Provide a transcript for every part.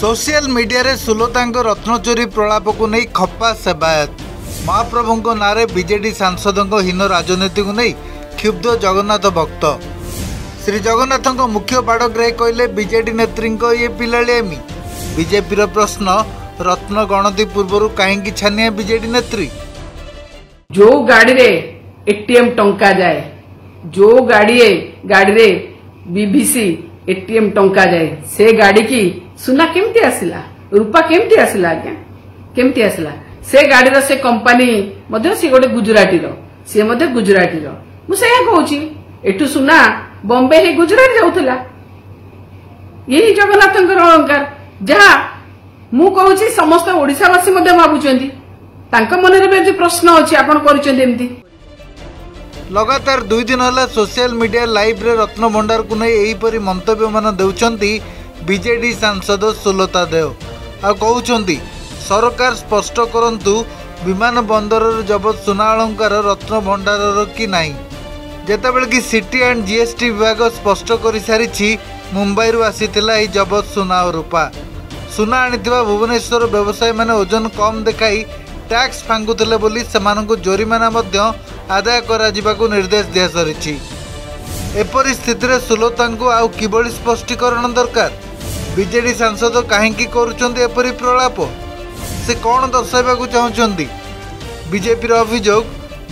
Social ମିଡିଆରେ ସୁଲତାଙ୍କ ରତ୍ନଚୋରି ପ୍ରଳାପକୁ ନେଇ ଖପା ସେବାୟତ। ମହାପ୍ରଭୁଙ୍କ ନାଁରେ ବିଜେଡି ସାଂସଦଙ୍କ ହୀନ ରାଜନୀତିକୁ ନେଇ କ୍ଷୁବ୍ଧ ଜଗନ୍ନାଥ ଭକ୍ତ। ଶ୍ରୀ ଜଗନ୍ନାଥଙ୍କ ମୁଖ୍ୟ ବାଡ଼ଗ୍ରାହୀ କହିଲେ ବିଜେଡି ନେତ୍ରୀଙ୍କ ଇଏ ପିଲାଳିଆମି ବିଜେପିର ପ୍ରଶ୍ନ ରତ୍ନ ଗଣତି ପୂର୍ବରୁ କାହିଁକି ଛାନିଆ ବିଜେଡି ନେତ୍ରୀ? ଯୋଉ ଗାଡିରେ ଏଟିଏମ୍ ଟଙ୍କା ଯାଏ ଯୋଉ ଗାଡିଏ ଗାଡିରେ ବିଭିସି ଏଟିଏମ୍ ଟଙ୍କା ଯାଏ ସେ ଗାଡି କି ସୁନା କେମିତି ଆସିଲା? ରୂପା କେମିତି ଆସିଲା ଆଜ୍ଞା? କେମିତି ଆସିଲା? ସେ ଗାଡିର ସେ କମ୍ପାନୀ ମଧ୍ୟ ସେ ଗୋଟେ ଗୁଜୁରାଟିର। ସିଏ ମଧ୍ୟ ଗୁଜୁରାଟିର। ମୁଁ ସେଇଆ କହୁଛି। ଏଠୁ ସୁନା ବମ୍ବେ ହେଇ ଗୁଜୁରାଟ ଯାଉଥିଲା। ଏହି ଜଗନ୍ନାଥଙ୍କର ଅଳଙ୍କାର ଯାହା ମୁଁ କହୁଛି ସମସ୍ତ ଓଡିଶାବାସୀ ମଧ୍ୟ ଭାବୁଛନ୍ତି। ତାଙ୍କ ମନରେ ବି ଆଜି ପ୍ରଶ୍ନ ଅଛି ଆପଣ କରିଛନ୍ତି ଏମିତି। ଲଗାତାର ଦୁଇ ଦିନ ହେଲା ସୋସିଆଲ ମିଡିଆ ଲାଇଭ୍ରେ ରତ୍ନ ଭଣ୍ଡାରକୁ ନେଇ ଏହିପରି ମନ୍ତବ୍ୟମାନ ଦେଉଛନ୍ତି ବିଜେଡି ସାଂସଦ ସୁଲତା ଦେଓ। ଆଉ କହୁଛନ୍ତି ସରକାର ସ୍ପଷ୍ଟ କରନ୍ତୁ ବିମାନ ବନ୍ଦରରେ ଜବତ ସୁନା ଅଳଙ୍କାର ରତ୍ନ ଭଣ୍ଡାରର କି ନାହିଁ। ଯେତେବେଳେ କି ସିଟି ଆଣ୍ଡ ଜିଏସ୍ଟି ବିଭାଗ ସ୍ପଷ୍ଟ କରିସାରିଛି ମୁମ୍ବାଇରୁ ଆସିଥିଲା ଏହି ଜବତ ସୁନା ଓ ରୂପା। ସୁନା ଆଣିଥିବା ଭୁବନେଶ୍ୱର ବ୍ୟବସାୟୀମାନେ ଓଜନ କମ୍ ଦେଖାଇ ଟ୍ୟାକ୍ସ ଫାଙ୍ଗୁଥିଲେ ବୋଲି ସେମାନଙ୍କୁ ଜୋରିମାନା ମଧ୍ୟ ଆଦାୟ କରାଯିବାକୁ ନିର୍ଦ୍ଦେଶ ଦିଆସରିଛି। ଏପରି ସ୍ଥିତିରେ ସୁଲତାଙ୍କୁ ଆଉ କିଭଳି ସ୍ପଷ୍ଟୀକରଣ ଦରକାର? ବିଜେଡି ସାଂସଦ କାହିଁକି କରୁଛନ୍ତି ଏପରି ପ୍ରଳାପ? ସେ କ'ଣ ଦର୍ଶାଇବାକୁ ଚାହୁଁଛନ୍ତି? ବିଜେପିର ଅଭିଯୋଗ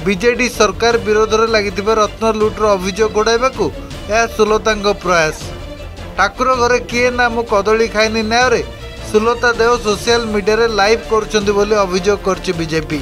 ବିଜେଡି ସରକାର ବିରୋଧରେ ଲାଗିଥିବା ରତ୍ନ ଲୁଟ୍ର ଅଭିଯୋଗ ଘୋଡ଼ାଇବାକୁ ଏହା ସୁଲତାଙ୍କ ପ୍ରୟାସ। ଠାକୁର ଘରେ କିଏ ନା ମୁଁ କଦଳୀ ଖାଇନି ନ୍ୟାୟରେ ସୁଲତା ଦେଓ ସୋସିଆଲ ମିଡିଆରେ ଲାଇଭ୍ କରୁଛନ୍ତି ବୋଲି ଅଭିଯୋଗ କରିଛି ବିଜେପି।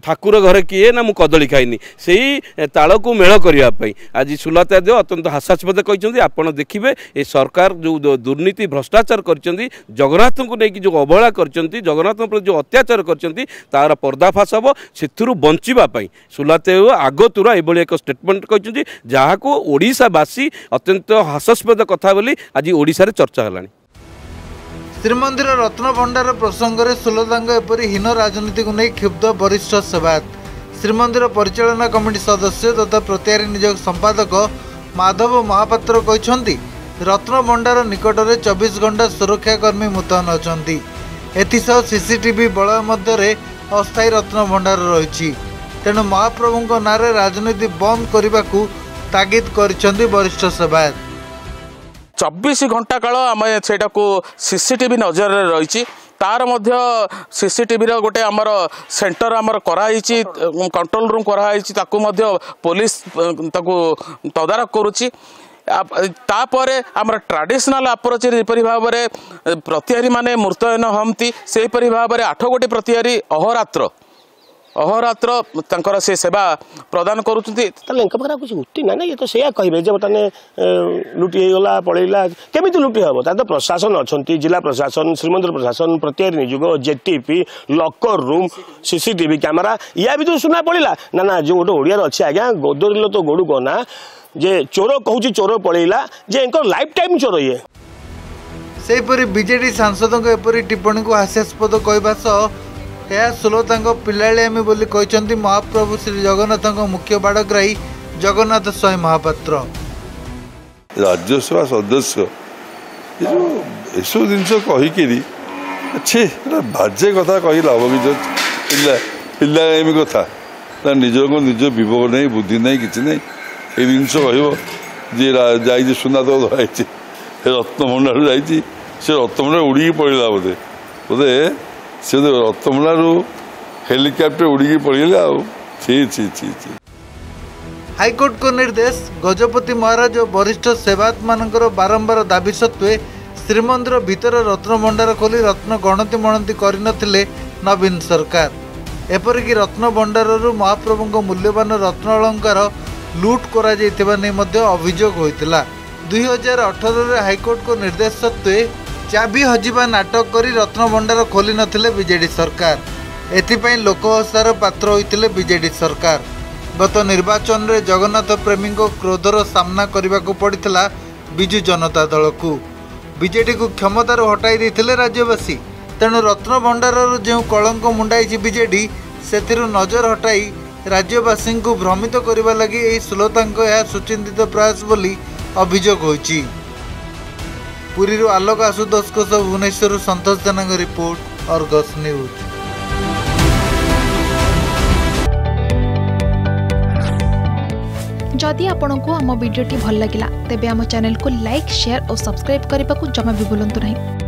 ଠାକୁର ଘରେ କିଏ ନା ମୁଁ କଦଳୀ ଖାଇନି। ସେଇ ତାଳକୁ ମେଳ କରିବା ପାଇଁ। ଆଜି ସୁଲତା ଦେଓ ଅତ୍ୟନ୍ତ ହାସ୍ୟାସ୍ପଦ କହିଛନ୍ତି ଆପଣ ଦେଖିବେ ଏ ସରକାର ଯେଉଁ ଦୁର୍ନୀତି ଭ୍ରଷ୍ଟାଚାର କରିଛନ୍ତି ଜଗନ୍ନାଥଙ୍କୁ ନେଇକି ଯେଉଁ ଅବହେଳା କରିଛନ୍ତି ଜଗନ୍ନାଥଙ୍କ ପ୍ରତି ଯେଉଁ ଅତ୍ୟାଚାର କରିଛନ୍ତି ତାର ପର୍ଦ୍ଦାଫାଶ ହେବ ସେଥିରୁ ବଞ୍ଚିବା ପାଇଁ। ସୁଲତା ଆଗତୁରା ଏଭଳି ଏକ ଷ୍ଟେଟମେଣ୍ଟ କହିଛନ୍ତି ଯାହାକୁ ଓଡ଼ିଶାବାସୀ ଅତ୍ୟନ୍ତ ହାସ୍ୟାସ୍ପଦ କଥା ବୋଲି ଆଜି ଓଡ଼ିଶାରେ ଚର୍ଚ୍ଚା ହେଲାଣି। ଶ୍ରୀମନ୍ଦିର ରତ୍ନ ଭଣ୍ଡାର ପ୍ରସଙ୍ଗରେ ସୁଲତାଙ୍କ ଏପରି ହୀନ ରାଜନୀତିକୁ ନେଇ କ୍ଷୁବ୍ଧ ବରିଷ୍ଠ ସେବାୟତ। ଶ୍ରୀମନ୍ଦିର ପରିଚାଳନା କମିଟି ସଦସ୍ୟ ତଥା ପ୍ରତ୍ୟାରୀ ନିଯୋଗ ସମ୍ପାଦକ ମାଧବ ମହାପାତ୍ର କହିଛନ୍ତି ରତ୍ନ ଭଣ୍ଡାର ନିକଟରେ ଚବିଶ ଘଣ୍ଟା ସୁରକ୍ଷା କର୍ମୀ ମୁତୟନ ଅଛନ୍ତି। ଏଥିସହ ସିସିଟିଭି ବଳୟ ମଧ୍ୟରେ ଅସ୍ଥାୟୀ ରତ୍ନ ଭଣ୍ଡାର ରହିଛି। ତେଣୁ ମହାପ୍ରଭୁଙ୍କ ନାଁରେ ରାଜନୀତି ବନ୍ଦ କରିବାକୁ ତାଗିଦ କରିଛନ୍ତି ବରିଷ୍ଠ ସେବାୟତ। ଚବିଶ ଘଣ୍ଟା କାଳ ଆମେ ସେଇଟାକୁ ସିସିଟିଭି ନଜରରେ ରହିଛି। ତାର ମଧ୍ୟ ସିସିଟିଭିର ଗୋଟେ ଆମର ସେଣ୍ଟର ଆମର କରାହେଇଛି କଣ୍ଟ୍ରୋଲ ରୁମ୍ କରାହେଇଛି ତାକୁ ମଧ୍ୟ ପୋଲିସ ତାକୁ ତଦାରଖ କରୁଛି। ତାପରେ ଆମର ଟ୍ରାଡିସନାଲ ଆପ୍ରୋଚରେ ଯେପରି ଭାବରେ ପ୍ରତିହାରୀମାନେ ମୃତୟନ ହୁଅନ୍ତି ସେହିପରି ଭାବରେ ଆଠ ଗୋଟି ପ୍ରତିହାରୀ ଅହରାତ୍ର ଅହରାତ୍ର ତାଙ୍କର ସେ ସେବା ପ୍ରଦାନ କରୁଛନ୍ତି। ତାହେଲେ ଏଙ୍କ ପାଖରେ କିଛି ଉତ୍ତି ନାହିଁ ନା? ଇଏ ତ ସେଇଆ କହିବେ ଯେ ବର୍ତ୍ତମାନ ଲୁଟି ହେଇଗଲା ପଳେଇଲା। କେମିତି ଲୁଟି ହେବ? ତାର ତ ପ୍ରଶାସନ ଅଛନ୍ତି ଜିଲ୍ଲା ପ୍ରଶାସନ ଶ୍ରୀମନ୍ଦିର ପ୍ରଶାସନ ପ୍ରତ୍ୟାରୀ ନିଯୋଗ JTP locker room CCTV camera ୟା ଭିତରୁ ସୁନା ପଳେଇଲା ନା ନା ଯେଉଁ ଗୋଟେ ଓଡ଼ିଆରେ ଅଛି ଆଜ୍ଞା ଗୋଦରିଲ ତ ଗୋଡ଼ୁ ଗନା ଯେ ଚୋର କହୁଛି ଚୋର ପଳେଇଲା ଯେ ଏଙ୍କର ଲାଇଫ୍ ଟାଇମ୍ ଚୋର ଇଏ। ସେହିପରି ବିଜେଡି ସାଂସଦଙ୍କ ଏପରି ଟିପ୍ପଣୀକୁ ହାସ୍ୟାସ୍ପଦ କହିବା ସହ ଏହା ସୁଲତାଙ୍କ ପିଲାଳିଆମି ବୋଲି କହିଛନ୍ତି ମହାପ୍ରଭୁ ଶ୍ରୀ ଜଗନ୍ନାଥଙ୍କ ମୁଖ୍ୟ ବାଡ଼ଗ୍ରାହୀ ଜଗନ୍ନାଥ ସ୍ୱାଇଁ ମହାପାତ୍ର। ରାଜ୍ୟସଭା ସଦସ୍ୟ ଏସବୁ ଜିନିଷ କହିକିରି ଅଛି ବାଜେ କଥା କହି ଲାଭ କିଛି ଅଛି। ପିଲା ପିଲାଳିଆମି କଥା ତା ନିଜକୁ ନିଜ ବିବେକ ନାହିଁ ବୁଦ୍ଧି ନାହିଁ କିଛି ନାହିଁ ଏ ଜିନିଷ କହିବ ଯିଏ ଯାଇଛି ସୁନା ତ ଧରାଇଛି ରତ୍ନଭଣ୍ଡାର ଯାଇଛି ସେ ରତ୍ନଭଣ୍ଡାର ଉଡ଼ିକି ପଳେଇଲା ବୋଧେ। ବୋଧେ ସେ ରତ୍ନମଲାରୁ ହେଲିକପ୍ଟର ଉଡ଼ିକି ପଳେଇଲେ ଆଉ। ହାଇକୋର୍ଟଙ୍କ ନିର୍ଦ୍ଦେଶ ଗଜପତି ମହାରାଜ ଓ ବରିଷ୍ଠ ସେବାୟତମାନଙ୍କର ବାରମ୍ବାର ଦାବି ସତ୍ତ୍ୱେ ଶ୍ରୀମନ୍ଦିର ଭିତରେ ରତ୍ନଭଣ୍ଡାର ଖୋଲି ରତ୍ନ ଗଣତି ମଣତି କରିନଥିଲେ ନବୀନ ସରକାର। ଏପରିକି ରତ୍ନ ଭଣ୍ଡାରରୁ ମହାପ୍ରଭୁଙ୍କ ମୂଲ୍ୟବାନ ରତ୍ନ ଅଳଙ୍କାର ଲୁଟ୍ କରାଯାଇଥିବା ନେଇ ମଧ୍ୟ ଅଭିଯୋଗ ହୋଇଥିଲା। ଦୁଇ ହଜାର ଅଠରରେ ହାଇକୋର୍ଟଙ୍କ ନିର୍ଦ୍ଦେଶ ସତ୍ତ୍ୱେ ଚାବି ହଜିବା ନାଟକ କରି ରତ୍ନଭଣ୍ଡାର ଖୋଲି ନଥିଲେ ବିଜେଡି ସରକାର। ଏଥିପାଇଁ ଲୋକହସାର ପାତ୍ର ହୋଇଥିଲେ ବିଜେଡି ସରକାର। ଗତ ନିର୍ବାଚନରେ ଜଗନ୍ନାଥ ପ୍ରେମୀଙ୍କ କ୍ରୋଧର ସାମ୍ନା କରିବାକୁ ପଡ଼ିଥିଲା ବିଜୁ ଜନତା ଦଳକୁ। ବିଜେଡିକୁ କ୍ଷମତାରୁ ହଟାଇ ଦେଇଥିଲେ ରାଜ୍ୟବାସୀ। ତେଣୁ ରତ୍ନଭଣ୍ଡାରରୁ ଯେଉଁ କଳଙ୍କ ମୁଣ୍ଡାଇଛି ବିଜେଡି ସେଥିରୁ ନଜର ହଟାଇ ରାଜ୍ୟବାସୀଙ୍କୁ ଭ୍ରମିତ କରିବା ଲାଗି ଏହି ସୁଲତାଙ୍କ ଏହା ସୁଚିନ୍ତିତ ପ୍ରୟାସ ବୋଲି ଅଭିଯୋଗ ହୋଇଛି। पुरी आलोक आशुतोष को सब भुवनेश्वर संतोष जेना रिपोर्ट और गस न्यूज़ जदि आपण को आम भिडी भल लगा तेब आम चेल को लाइक शेयर और सब्सक्राइब करने को जमा भी बुलां नहीं